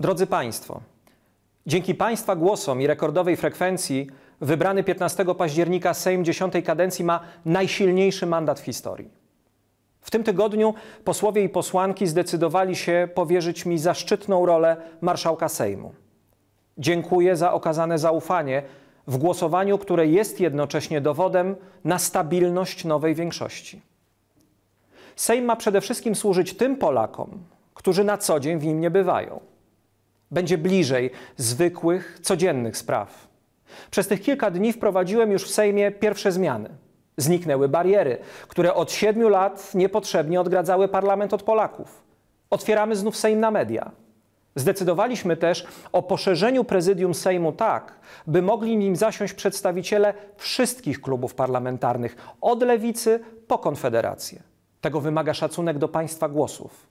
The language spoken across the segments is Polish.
Drodzy Państwo, dzięki Państwa głosom i rekordowej frekwencji wybrany 15 października Sejm X kadencji ma najsilniejszy mandat w historii. W tym tygodniu posłowie i posłanki zdecydowali się powierzyć mi zaszczytną rolę marszałka Sejmu. Dziękuję za okazane zaufanie w głosowaniu, które jest jednocześnie dowodem na stabilność nowej większości. Sejm ma przede wszystkim służyć tym Polakom, którzy na co dzień w nim nie bywają. Będzie bliżej zwykłych, codziennych spraw. Przez tych kilka dni wprowadziłem już w Sejmie pierwsze zmiany. Zniknęły bariery, które od siedmiu lat niepotrzebnie odgradzały parlament od Polaków. Otwieramy znów Sejm na media. Zdecydowaliśmy też o poszerzeniu prezydium Sejmu tak, by mogli nim zasiąść przedstawiciele wszystkich klubów parlamentarnych, od lewicy po konfederację. Tego wymaga szacunek do państwa głosów,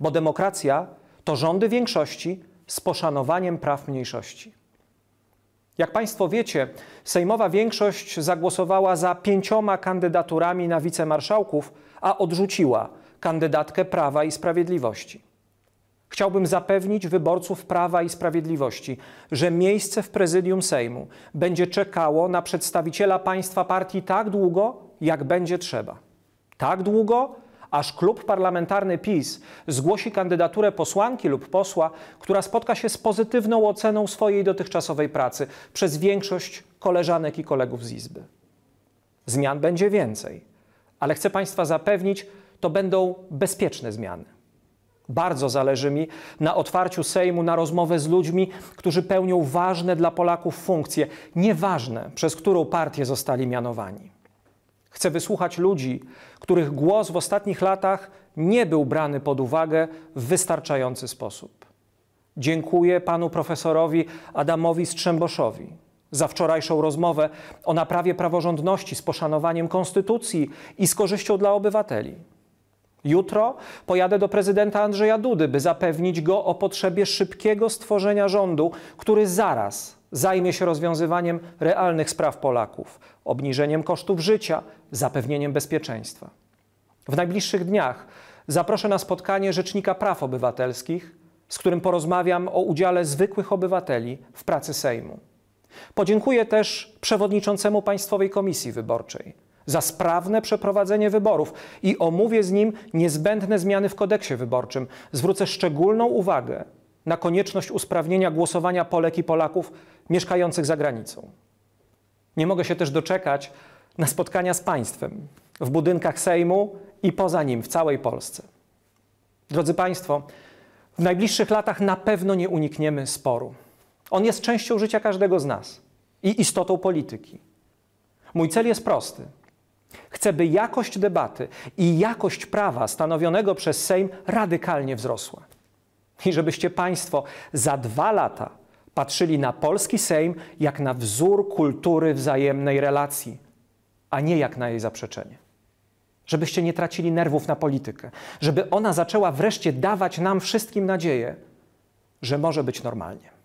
bo demokracja to rządy większości z poszanowaniem praw mniejszości. Jak Państwo wiecie, Sejmowa większość zagłosowała za pięcioma kandydaturami na wicemarszałków, a odrzuciła kandydatkę Prawa i Sprawiedliwości. Chciałbym zapewnić wyborców Prawa i Sprawiedliwości, że miejsce w prezydium Sejmu będzie czekało na przedstawiciela państwa partii tak długo, jak będzie trzeba. Tak długo, aż klub parlamentarny PiS zgłosi kandydaturę posłanki lub posła, która spotka się z pozytywną oceną swojej dotychczasowej pracy przez większość koleżanek i kolegów z Izby. Zmian będzie więcej, ale chcę Państwa zapewnić, to będą bezpieczne zmiany. Bardzo zależy mi na otwarciu Sejmu na rozmowę z ludźmi, którzy pełnią ważne dla Polaków funkcje, nieważne przez którą partię zostali mianowani. Chcę wysłuchać ludzi, których głos w ostatnich latach nie był brany pod uwagę w wystarczający sposób. Dziękuję panu profesorowi Adamowi Strzemboszowi za wczorajszą rozmowę o naprawie praworządności z poszanowaniem konstytucji i z korzyścią dla obywateli. Jutro pojadę do prezydenta Andrzeja Dudy, by zapewnić go o potrzebie szybkiego stworzenia rządu, który zaraz zajmie się rozwiązywaniem realnych spraw Polaków, obniżeniem kosztów życia, zapewnieniem bezpieczeństwa. W najbliższych dniach zaproszę na spotkanie Rzecznika Praw Obywatelskich, z którym porozmawiam o udziale zwykłych obywateli w pracy Sejmu. Podziękuję też przewodniczącemu Państwowej Komisji Wyborczej za sprawne przeprowadzenie wyborów i omówię z nim niezbędne zmiany w kodeksie wyborczym. Zwrócę szczególną uwagę na konieczność usprawnienia głosowania Polek i Polaków mieszkających za granicą. Nie mogę się też doczekać na spotkania z państwem w budynkach Sejmu i poza nim w całej Polsce. Drodzy Państwo, w najbliższych latach na pewno nie unikniemy sporu. On jest częścią życia każdego z nas i istotą polityki. Mój cel jest prosty. Chcę, by jakość debaty i jakość prawa stanowionego przez Sejm radykalnie wzrosła. I żebyście Państwo za dwa lata patrzyli na polski Sejm jak na wzór kultury wzajemnej relacji, a nie jak na jej zaprzeczenie. Żebyście nie tracili nerwów na politykę, żeby ona zaczęła wreszcie dawać nam wszystkim nadzieję, że może być normalnie.